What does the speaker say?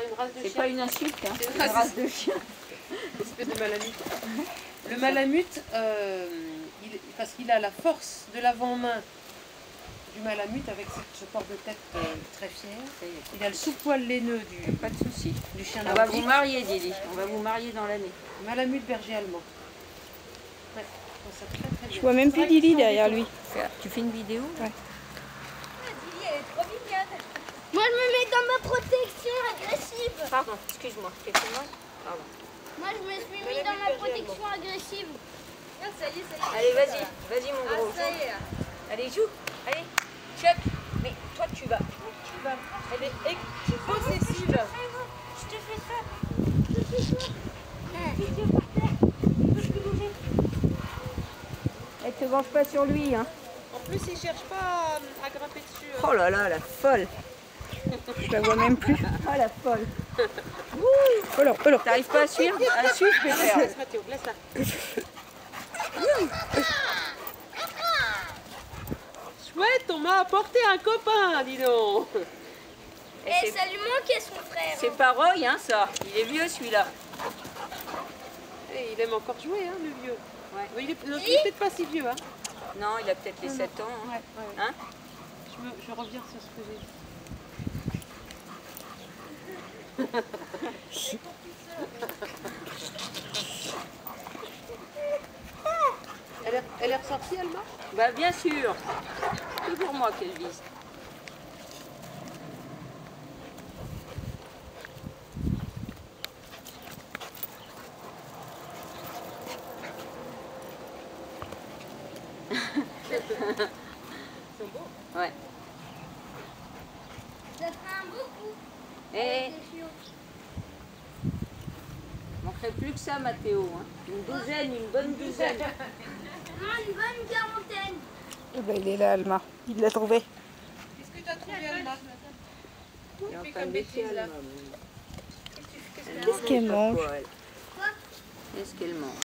c'est une race de C'est chien. pas une insulte, hein. C'est une race race de chien. espèce de malamute. Le malamute, euh, il- parce qu'il a la force de l'avant-main du malamute avec cette- ce port de tête euh, très fier. Il a le sous-poil laineux du, Pas de souci. du chien On va vous marier, Didi. On va vous marier dans l'année. Malamute berger allemand. Ouais, je trouve ça très, très bien. Je vois même plus Lily derrière lui. Tu fais une vidéo là Moi, je me mets dans ma protection agressive. Pardon, excuse-moi. Excuse-moi. Pardon. Moi, je me suis mis dans ma protection agressive. Allez, vas-y. Vas-y, mon gros. Allez, joue. Allez. Chuck. Mais toi, tu vas. Tu vas. Elle est possessive. Je te fais ça. Je te fais ça. Elle te venge pas sur lui, hein. En plus, il cherche pas à, à grimper dessus. hein. Oh là là, la folle. Je la vois même plus. Oh la folle. Oh là, oh là. T'arrives pas à suivre À suivre, je vais faire. Laisse Mathéo, laisse-la. Chouette, on m'a apporté un copain, dis donc. Et Et ça lui manquait son frère. C'est pas Roy, hein, ça. Il est vieux, celui-là. Et il aime encore jouer, hein, le vieux. Ouais. Mais il est, non, peut-être pas si vieux. Hein. Non, il a peut-être les 7 ans. hein. Ouais, ouais. Hein Je, me- je reviens sur ce que j'ai dit. Elle, est, elle est ressortie, Alma? Bah bien sûr. Toujours moi qu'elle vise. Ouais. Ça fera un beau coup. Et les chiots. manquerait plus que ça, Mathéo. hein. Une douzaine, une bonne douzaine. Non, une bonne quarantaine. Eh ben, il est là, Alma. Il l'a trouvé. Qu'est-ce que tu as trouvé, Alma? Elle est en fais train de bêtise. Elle Qu'est-ce qu'elle mange? Qu'est-ce qu'elle mange?